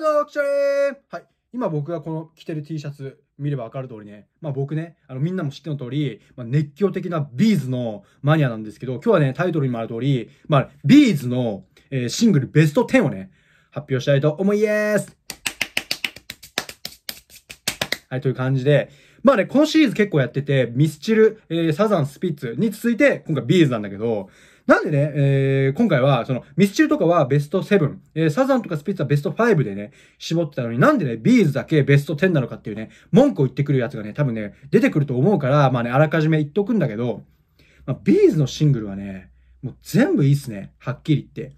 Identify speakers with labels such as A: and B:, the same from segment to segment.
A: ドクチャレーはい。今僕がこの着てる T シャツ見ればわかる通りね。まあ僕ね、あのみんなも知っての通り、まあ、熱狂的な B'z のマニアなんですけど、今日はね、タイトルにもある通り、まあ B'z の、えー、シングルベスト10をね、発表したいと思います。はい、という感じで、まあね、このシリーズ結構やってて、ミスチル、えー、サザン、スピッツに続いて、今回 B'z なんだけど、なんでね、えー、今回は、その、ミスチルとかはベスト7、えー、サザンとかスピッツはベスト5でね、絞ってたのになんでね、 B'z だけベスト10なのかっていうね、文句を言ってくるやつがね、多分ね、出てくると思うから、まあね、あらかじめ言っとくんだけど、まあ、 B'z のシングルはね、もう全部いいっすね。はっきり言って。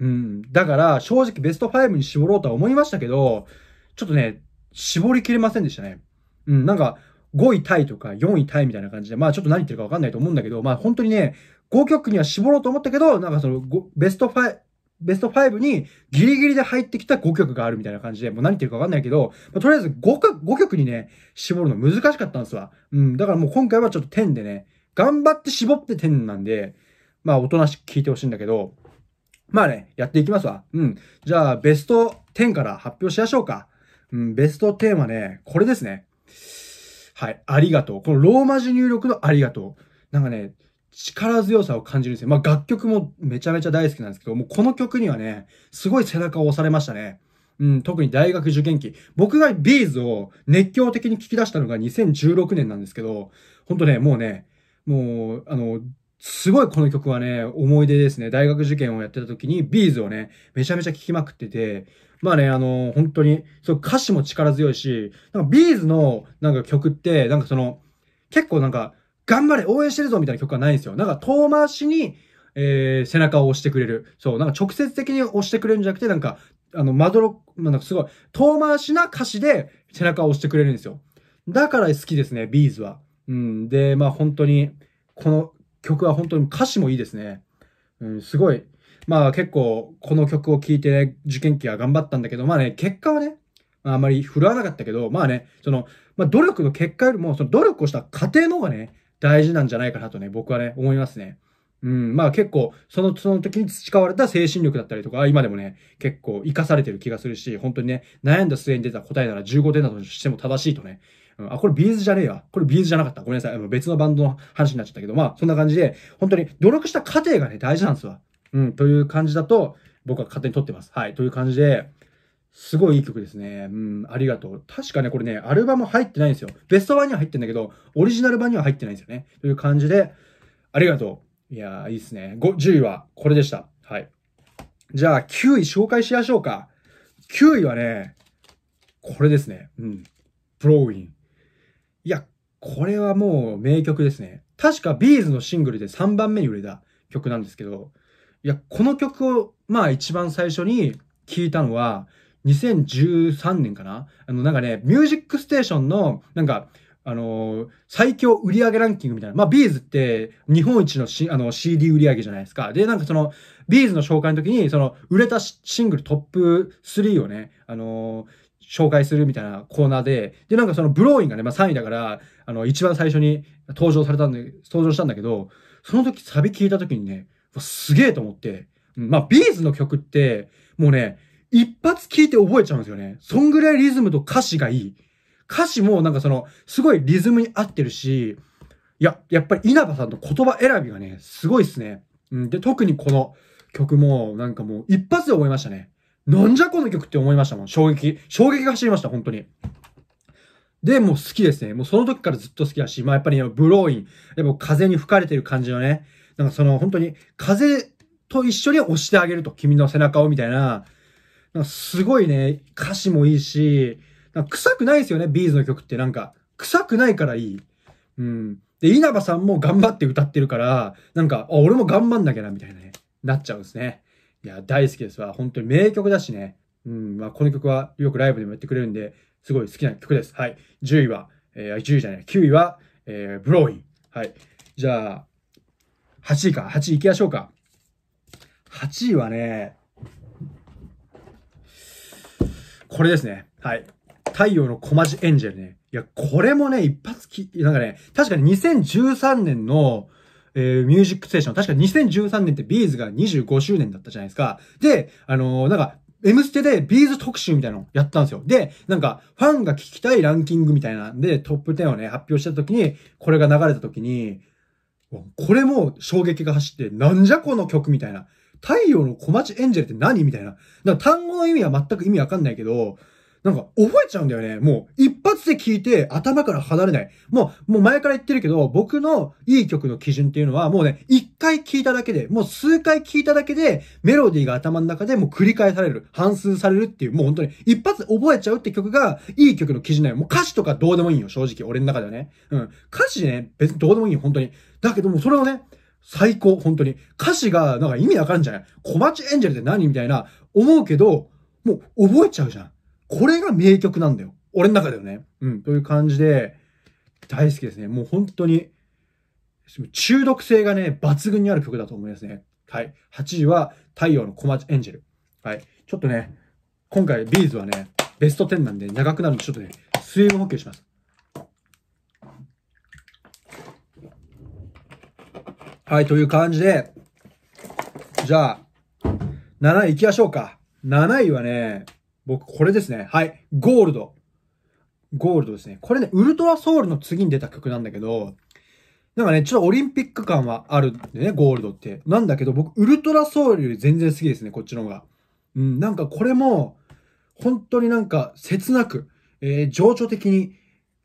A: うん。だから、正直ベスト5に絞ろうとは思いましたけど、ちょっとね、絞りきれませんでしたね。うん、なんか、5位タイとか4位タイみたいな感じで、まあちょっと何言ってるかわかんないと思うんだけど、まあ本当にね、5曲には絞ろうと思ったけど、なんかその、ベスト5、ベスト5にギリギリで入ってきた5曲があるみたいな感じで、もう何言ってるかわかんないけど、まあ、とりあえず 5, 曲5曲にね、絞るの難しかったんですわ。うん、だからもう今回はちょっと10でね、頑張って絞って10なんで、まあおとなしく聞いてほしいんだけど、まあね、やっていきますわ。うん。じゃあ、ベスト10から発表しましょうか。うん、ベスト10はね、これですね。はい、ありがとう。このローマ字入力のありがとう。なんかね、力強さを感じるんですよ。まあ楽曲もめちゃめちゃ大好きなんですけど、もうこの曲にはね、すごい背中を押されましたね。うん、特に大学受験期。僕が B'z を熱狂的に聞き出したのが2016年なんですけど、ほんとね、もうね、もう、あの、すごいこの曲はね、思い出ですね。大学受験をやってた時に B'z をね、めちゃめちゃ聴きまくってて、まあね、あの、本当に、そう歌詞も力強いし、なんか B'z のなんか曲って、なんかその、結構なんか、頑張れ応援してるぞみたいな曲はないんですよ。なんか遠回しに、えー、背中を押してくれる。そう、なんか直接的に押してくれるんじゃなくて、なんか、あの、まどろ、なんかすごい、遠回しな歌詞で背中を押してくれるんですよ。だから好きですね、ビーズは。うん。で、まあ本当に、この曲は本当に歌詞もいいですね。うん、すごい。まあ結構、この曲を聴いてね、受験期は頑張ったんだけど、まあね、結果はね、あんまり振るわなかったけど、まあね、その、まあ努力の結果よりも、その努力をした過程の方がね、大事なんじゃないかなとね、僕はね、思いますね。うん、まあ結構、その、その時に培われた精神力だったりとか、今でもね、結構活かされてる気がするし、本当にね、悩んだ末に出た答えなら15点だとしても正しいとね、うん、あ、これ B'zじゃねえわ。これ B'zじゃなかった。ごめんなさい。別のバンドの話になっちゃったけど、まあ、そんな感じで、本当に努力した過程がね、大事なんですわ。うん、という感じだと、僕は勝手に撮ってます。はい、という感じで、すごいいい曲ですね。うん、ありがとう。確かね、これね、アルバム入ってないんですよ。ベスト版には入ってんだけど、オリジナル版には入ってないんですよね。という感じで、ありがとう。いやー、いいっすね。5、10位はこれでした。はい。じゃあ、9位紹介しましょうか。9位はね、これですね。うん。ブローイン。いや、これはもう名曲ですね。確かビーズのシングルで3番目に売れた曲なんですけど、いや、この曲を、まあ一番最初に聴いたのは、2013年かなあの、なんかね、ミュージックステーションの、なんか、あのー、最強売上ランキングみたいな。まあ、 B'zって日本一のあの CD 売上じゃないですか。で、なんかその、 B'zの紹介の時に、その、売れたシングルトップ3をね、あのー、紹介するみたいなコーナーで、で、なんかその BLOWIN'がね、まあ3位だから、あの、一番最初に登場されたんで、登場したんだけど、その時サビ聞いた時にね、すげえと思って、まあ、ビーズの曲って、もうね、一発聞いて覚えちゃうんですよね。そんぐらいリズムと歌詞がいい。歌詞もなんかその、すごいリズムに合ってるし、いや、やっぱり稲葉さんの言葉選びがね、すごいっすね。うん。で、特にこの曲も、なんかもう一発で思いましたね。なんじゃこの曲って思いましたもん。衝撃。衝撃が走りました、本当に。で、もう好きですね。もうその時からずっと好きだし、まあやっぱり、ね、ブローイン。でも風に吹かれてる感じのね、なんかその本当に風と一緒に押してあげると、君の背中をみたいな、なんかすごいね、歌詞もいいし、なんか臭くないですよね、ビーズの曲ってなんか。臭くないからいい。うん。で、稲葉さんも頑張って歌ってるから、なんか、あ、俺も頑張んなきゃな、みたいなね、なっちゃうんですね。いや、大好きですわ。本当に名曲だしね。うん、まあ、この曲はよくライブでもやってくれるんで、すごい好きな曲です。はい。10位は、えー、10位じゃない、9位は、えー、ブローイン。はい。じゃあ、8位か。8位行きましょうか。8位はね、これですね。はい。太陽の小マジエンジェルね。いや、これもね、一発き、なんかね、確かに2013年の、えー、ミュージックステーション。確か2013年ってビーズが25周年だったじゃないですか。で、あのー、なんか、M ステでビーズ特集みたいなのをやったんですよ。で、なんか、ファンが聞きたいランキングみたいなんで、トップ10をね、発表した時に、これが流れた時に、これも衝撃が走って、なんじゃこの曲みたいな。太陽の小町エンジェルって何みたいな。だから単語の意味は全く意味わかんないけど、なんか覚えちゃうんだよね。もう一発で聞いて頭から離れない。もう、もう前から言ってるけど、僕のいい曲の基準っていうのはもうね、一回聞いただけで、もう数回聞いただけで、メロディーが頭の中でもう繰り返される。反数されるっていう、もう本当に一発覚えちゃうって曲がいい曲の基準だよ。もう歌詞とかどうでもいいよ、正直。俺の中ではね。うん。歌詞ね、別にどうでもいいよ、本当に。だけども、それをね、最高、本当に。歌詞が、なんか意味わかんじゃない？小町エンジェルって何？みたいな、思うけど、もう覚えちゃうじゃん。これが名曲なんだよ。俺の中ではね。うん。という感じで、大好きですね。もう本当に、中毒性がね、抜群にある曲だと思いますね。はい。8位は、太陽の小町エンジェル。はい。ちょっとね、今回ビーズはね、ベスト10なんで長くなるんで、ちょっとね、水分補給します。はい、という感じで、じゃあ、7位行きましょうか。7位はね、僕、これですね。はい。ゴールド。ゴールドですね。これね、ウルトラソウルの次に出た曲なんだけど、なんかね、ちょっとオリンピック感はあるんでね、ゴールドって。なんだけど、僕、ウルトラソウルより全然好きですね、こっちの方が。うん、なんかこれも、本当になんか切なく、えー、情緒的に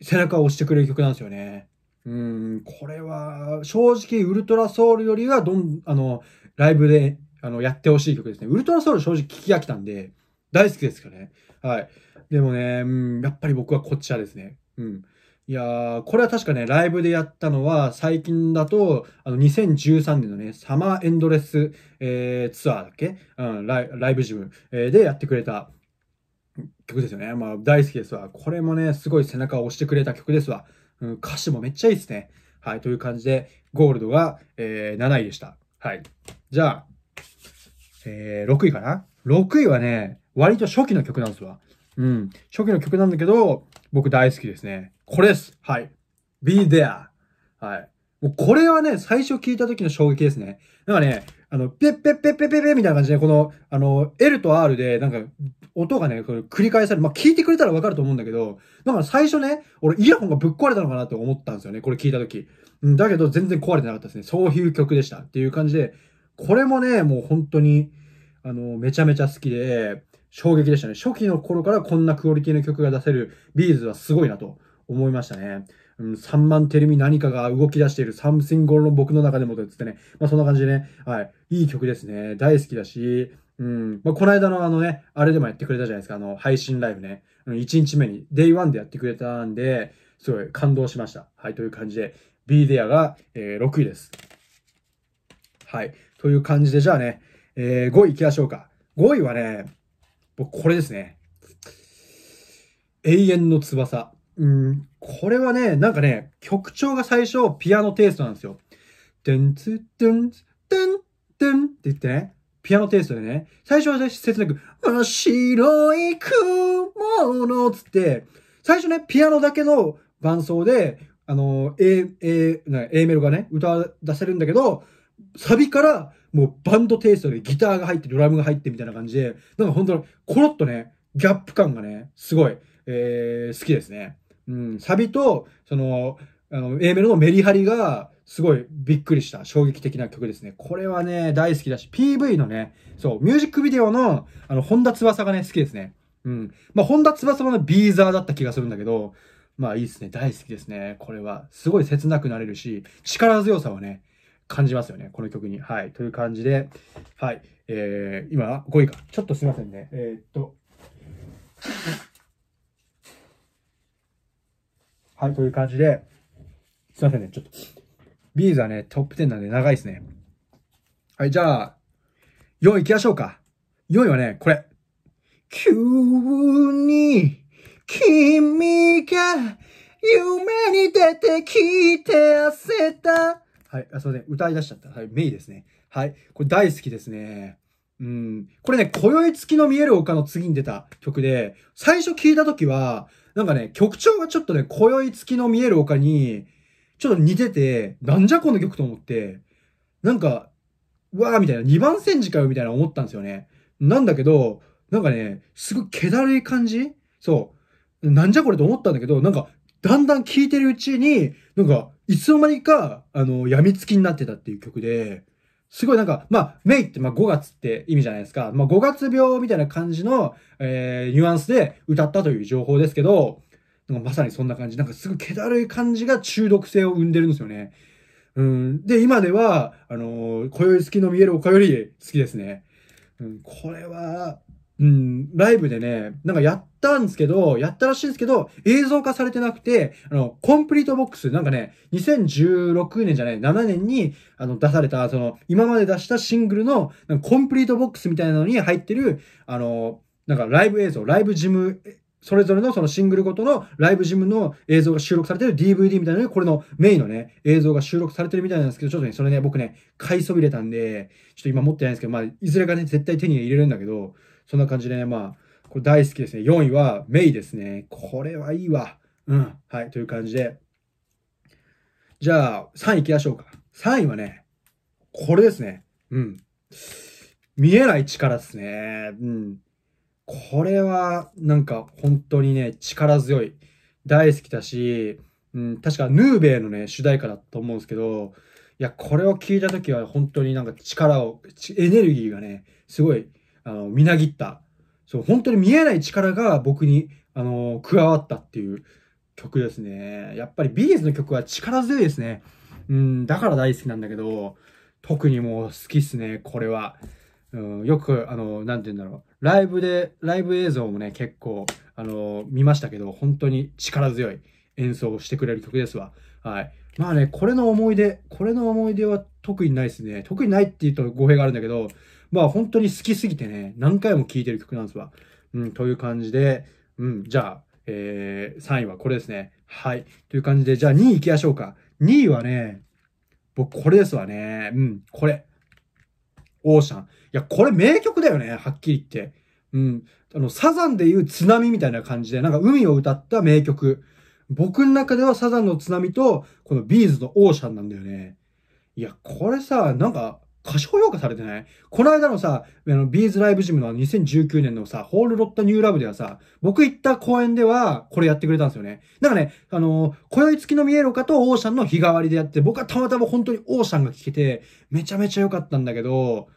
A: 背中を押してくれる曲なんですよね。うん、これは、正直、ウルトラソウルよりは、どん、あの、ライブで、あの、やってほしい曲ですね。ウルトラソウル正直聞き飽きたんで、大好きですからね。はい。でもね、うん、やっぱり僕はこっちはですね。うん。いやー、これは確かね、ライブでやったのは、最近だと、あの、2013年のね、サマーエンドレス、えー、ツアーだっけ？うん、ライライブジム、えー、でやってくれた曲ですよね。まあ、大好きですわ。これもね、すごい背中を押してくれた曲ですわ。うん、歌詞もめっちゃいいですね。はい、という感じで、ゴールドが、えー、7位でした。はい。じゃあ、えー、6位かな ?6 位はね、割と初期の曲なんですわ。うん。初期の曲なんだけど、僕大好きですね。これです。はい。Be There。はい。もうこれはね、最初聞いた時の衝撃ですね。なんかね、あの、ペッペッペッペッペッペみたいな感じで、この、あの、L と R で、なんか、音がね、これ繰り返される。まあ、聞いてくれたらわかると思うんだけど、だから最初ね、俺イヤホンがぶっ壊れたのかなって思ったんですよね。これ聞いた時。うん、だけど全然壊れてなかったですね。そういう曲でした。っていう感じで、これもね、もう本当に、あの、めちゃめちゃ好きで、衝撃でしたね。初期の頃からこんなクオリティの曲が出せるビーズはすごいなと思いましたね。うん、3万テレビ何かが動き出しているサムシンゴの僕の中でもと言ってね。まあそんな感じでね。はい。いい曲ですね。大好きだし、うん。まあこの間のあのね、あれでもやってくれたじゃないですか。あの、配信ライブね。1日目に、デイ1でやってくれたんで、すごい感動しました。はい。という感じで、Be There が、えー、6位です。はい。という感じで、じゃあね、えー、5位行きましょうか。5位はね、僕これですね。永遠の翼。うん、これはね、なんかね、曲調が最初ピアノテイストなんですよ。ドゥンツ、ドゥンツ、ドゥン、ドゥンって言ってね、ピアノテイストでね、最初は、切なく、真っ白い雲のつって、最初ね、ピアノだけの伴奏で、あの、A、A、A メロがね、歌出せるんだけど、サビからもうバンドテイストでギターが入って、ドラムが入ってみたいな感じで、なんか本当にコロッとね、ギャップ感がね、すごい、えー、好きですね。うん、サビと、その、あの、A メロのメリハリが、すごいびっくりした衝撃的な曲ですね。これはね、大好きだし、PV のね、そう、ミュージックビデオの、あの、本田翼がね、好きですね。うん。まあ、本田翼もね、ビーザーだった気がするんだけど、まあいいですね。大好きですね。これは。すごい切なくなれるし、力強さはね、感じますよね。この曲に。はい。という感じで、はい。えー、今、5位か。ちょっとすいませんね。えー、っと。はい、という感じで、すいませんね、ちょっと。ビーズはね、トップ10なんで長いですね。はい、じゃあ、4位行きましょうか。4位はね、これ。急に、君が、夢に出てきて焦った。はい、あ、すいません。歌い出しちゃった。はい、メイですね。はい。これ大好きですね。うん。これね、今宵月の見える丘の次に出た曲で、最初聞いた時は、なんかね、曲調がちょっとね、今宵月の見える丘に、ちょっと似てて、なんじゃこの曲と思って、なんか、うわーみたいな、2番戦時かよみたいな思ったんですよね。なんだけど、なんかね、すごい気だるい感じ？そう。なんじゃこれと思ったんだけど、なんか、だんだん聴いてるうちに、なんか、いつの間にか、あの、病みつきになってたっていう曲で、すごいなんか、まあ、メイってまあ5月って意味じゃないですか。まあ5月病みたいな感じの、えー、ニュアンスで歌ったという情報ですけど、なんかまさにそんな感じ。なんかすごい気だるい感じが中毒性を生んでるんですよね。うん。で、今では、あのー、今宵月の見える丘より好きですね。うん、これは、うん、ライブでね、なんかやったんですけど、やったらしいんですけど、映像化されてなくて、あの、コンプリートボックス、なんかね、2016年じゃない、7年に、あの、出された、その、今まで出したシングルの、コンプリートボックスみたいなのに入ってる、あの、なんかライブ映像、ライブジム、それぞれのそのシングルごとのライブジムの映像が収録されてる DVD みたいなのに、これのメインのね、映像が収録されてるみたいなんですけど、ちょっとね、それね、僕ね、買いそびれたんで、ちょっと今持ってないんですけど、まあ、いずれかね、絶対手に入れるんだけど、そんな感じでね、まあ、これ大好きですね。4位はメイですね。これはいいわ。うん。はい。という感じで。じゃあ、3位行きましょうか。3位はね、これですね。うん。見えない力ですね。うん。これは、なんか、本当にね、力強い。大好きだし、うん、確か、ヌーベイのね、主題歌だと思うんですけど、いや、これを聞いたときは、本当になんか力を、エネルギーがね、すごいあの、みなぎった。そう、本当に見えない力が僕に、あの、加わったっていう曲ですね。やっぱりビーズの曲は力強いですね。うん、だから大好きなんだけど、特にもう好きっすね、これは。うん、よく、あの、なんて言うんだろう。ライブで、ライブ映像もね、結構、あの、見ましたけど、本当に力強い演奏をしてくれる曲ですわ。はい。まあね、これの思い出、これの思い出は特にないですね。特にないって言うと語弊があるんだけど、まあ本当に好きすぎてね、何回も聴いてる曲なんですわ。うん、という感じで、うん、じゃあ、えー、3位はこれですね。はい。という感じで、じゃあ2位行きましょうか。2位はね、僕これですわね。うん、これ。オーシャン。いや、これ名曲だよね、はっきり言って。うん。あの、サザンでいう津波みたいな感じで、なんか海を歌った名曲。僕の中ではサザンの津波と、このビーズのオーシャンなんだよね。いや、これさ、なんか、過小評価されてない？この間のさ、あの、ビーズライブジムの2019年のさ、ホールロッタニューラブではさ、僕行った公演では、これやってくれたんですよね。だからね、あの、今宵月の見えるかとオーシャンの日替わりでやって、僕はたまたま本当にオーシャンが聴けて、めちゃめちゃ良かったんだけど、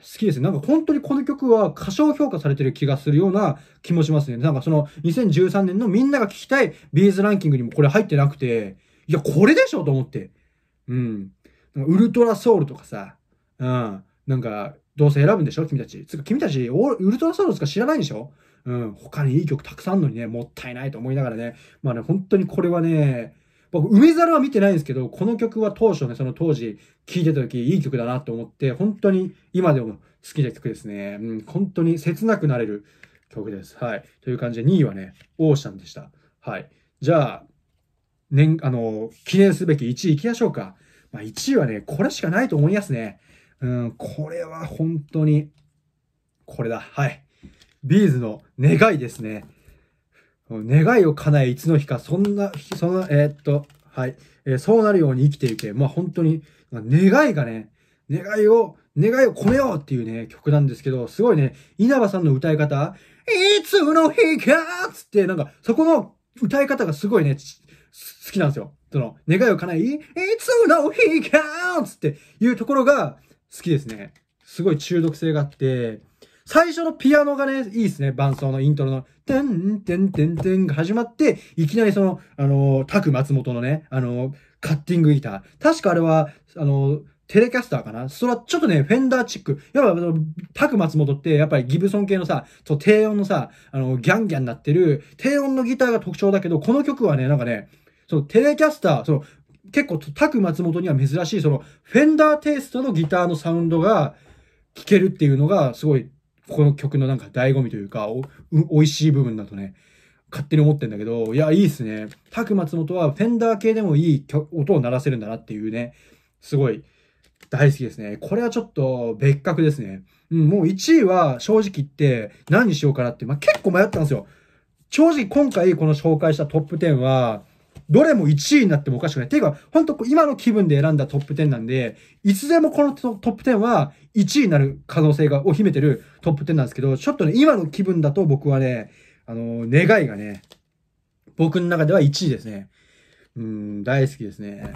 A: 好きですね。なんか本当にこの曲は過小評価されてる気がするような気もしますね。なんかその2013年のみんなが聴きたいビーズランキングにもこれ入ってなくて、いや、これでしょと思って。うん。ウルトラソウルとかさ、うん。なんか、どうせ選ぶんでしょ？君たち。つか、君たち、ウルトラソウルしか知らないんでしょ？うん。他にいい曲たくさんあるのにね、もったいないと思いながらね。まあね、本当にこれはね、僕、梅猿は見てないんですけど、この曲は当初ね、その当時聴いてた時いい曲だなと思って、本当に今でも好きな曲ですね。うん、本当に切なくなれる曲です。はい。という感じで2位はね、オーシャンでした。はい。じゃあ、年、あの、記念すべき1位行きましょうか。まあ1位はね、これしかないと思いますね。うん、これは本当に、これだ。はい。ビーズの願いですね。願いを叶えいつの日か、そんな、そんな、えー、っと、はい、えー、そうなるように生きていけ。まあ本当に、ま願いがね、願いを、願いを込めようっていうね、曲なんですけど、すごいね、稲葉さんの歌い方、いつの日かっつって、なんか、そこの歌い方がすごいね、好きなんですよ。その、願いを叶え、いつの日かっつっていうところが、好きですね。すごい中毒性があって、最初のピアノがね、いいですね。伴奏のイントロの、てんてんてんてんが始まって、いきなりその、あの、タク松本のね、あの、カッティングギター。確かあれは、あの、テレキャスターかな？それはちょっとね、フェンダーチック。やっぱ、タク松本って、やっぱりギブソン系のさ、そう、低音のさ、あの、ギャンギャンなってる、低音のギターが特徴だけど、この曲はね、なんかね、そのテレキャスター、その、結構、タク松本には珍しい、その、フェンダーテイストのギターのサウンドが聴けるっていうのが、すごい、この曲のなんか醍醐味というか、お、美味しい部分だとね、勝手に思ってんだけど、いや、いいっすね。タク松本はフェンダー系でもいい音を鳴らせるんだなっていうね、すごい大好きですね。これはちょっと別格ですね。うん、もう1位は正直言って何にしようかなって、まあ、結構迷ったんですよ。正直今回この紹介したトップ10は、どれも1位になってもおかしくない。ていうか、ほんと今の気分で選んだトップ10なんで、いつでもこのトップ10は1位になる可能性が、を秘めてるトップ10なんですけど、ちょっとね、今の気分だと僕はね、あの、願いがね、僕の中では1位ですね。うん、大好きですね。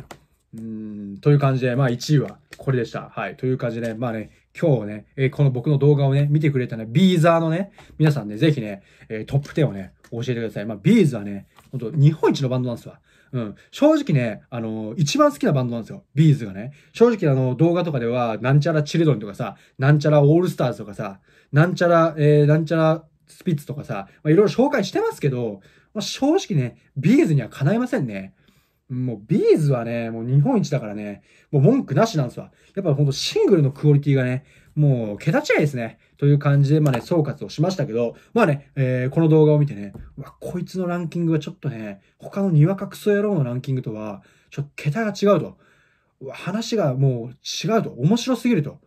A: うん、という感じで、まあ1位はこれでした。はい。という感じで、まあね、今日ね、えー、この僕の動画をね、見てくれたね、ビーザーのね、皆さんね、ぜひね、えー、トップ10をね、教えてください。まあ、ビーズはね、本当日本一のバンドなんですわ。うん。正直ね、あの、一番好きなバンドなんですよ。 B'zがね。正直あの、動画とかでは、なんちゃらチルドンとかさ、なんちゃらオールスターズとかさ、なんちゃら、えー、なんちゃらスピッツとかさ、まあ、いろいろ紹介してますけど、まあ、正直ね、 B'zには叶いませんね。もう B'zはね、もう日本一だからね、もう文句なしなんですわ。やっぱほんとシングルのクオリティがね、もう桁違いですね。という感じで、まあね、総括をしましたけど、まあね、えー、この動画を見てね、わ、こいつのランキングはちょっとね、他のにわかクソ野郎のランキングとは、ちょっと桁が違うと。話がもう違うと。面白すぎると。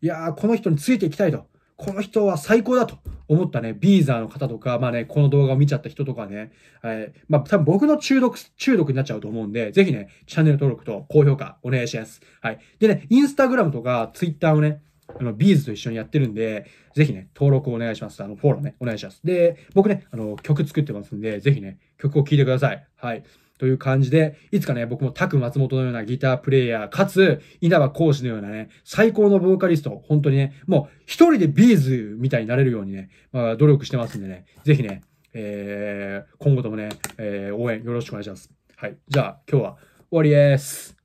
A: いやー、この人についていきたいと。この人は最高だと思ったね、ビーザーの方とか、まあね、この動画を見ちゃった人とかね、えー、まあ多分僕の中毒、中毒になっちゃうと思うんで、ぜひね、チャンネル登録と高評価お願いします。はい。でね、インスタグラムとかツイッターをね、あの、ビーズと一緒にやってるんで、ぜひね、登録お願いします。あの、フォローね、お願いします。で、僕ね、あの、曲作ってますんで、ぜひね、曲を聴いてください。はい。という感じで、いつかね、僕もタク松本のようなギタープレイヤー、かつ、稲葉講師のようなね、最高のボーカリスト、本当にね、もう一人でビーズみたいになれるようにね、まあ、努力してますんでね、ぜひね、えー、今後ともね、えー、応援よろしくお願いします。はい。じゃあ、今日は終わりです。